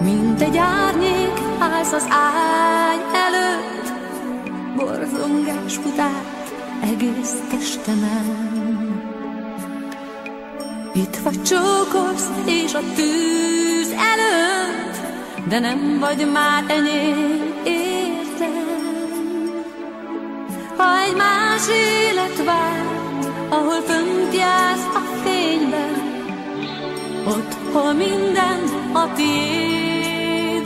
Mint egy árnyék állsz az ágy előtt, borzongás futárt egész testemen. Itt vagy csókolsz és a tűz előtt, de nem vagy már enyém, értem. Ha egy más élet vár, ahol fönt jársz a fényben, ott, hol minden a tiéd,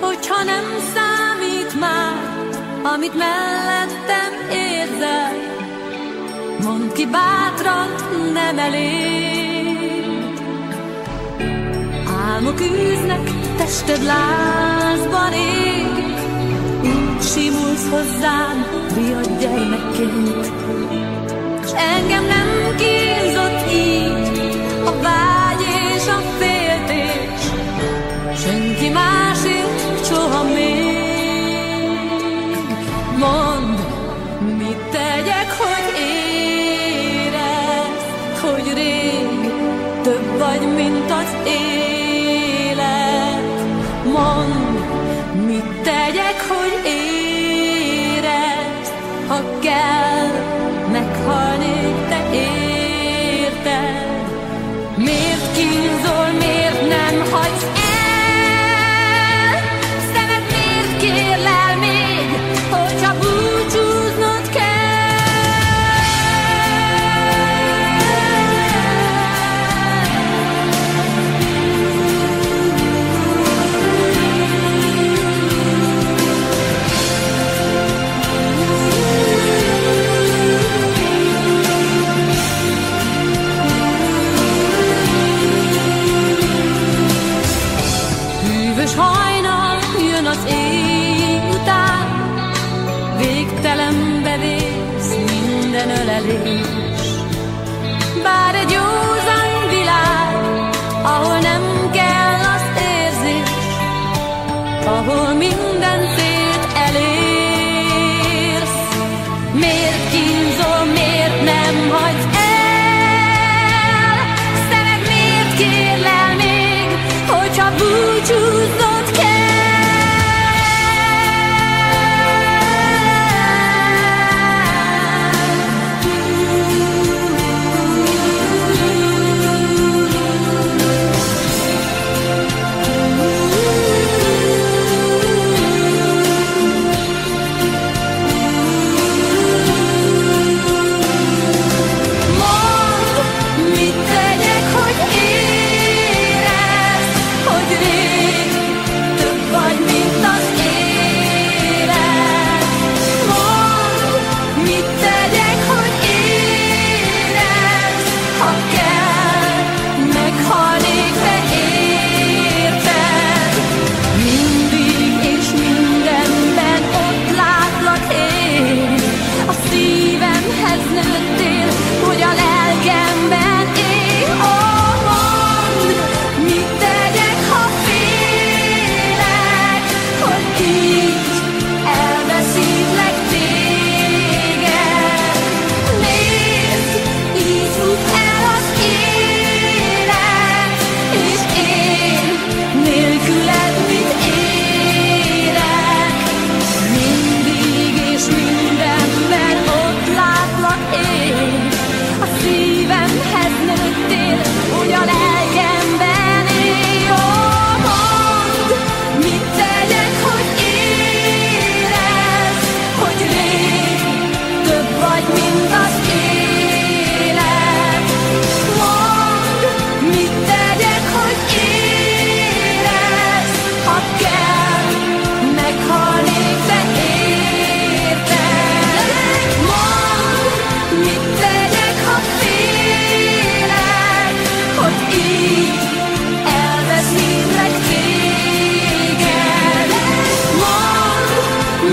hogyha nem számít már, amit mellettem érzel, mondd ki bátran, nem elég. Álmok űznek, tested lázban ég, úgy simulsz hozzám, riad gyermekként, s engem nem kínzott mint az Hűvös hajnal jön az éj után, Végtelen bevész minden ölelés. Bár egy józan világ, ahol nem kell az érzés, ahol minden szét elérsz. Miért kín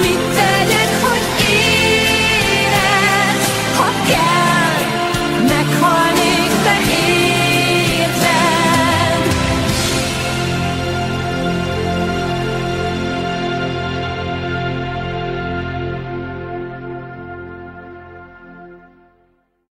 meet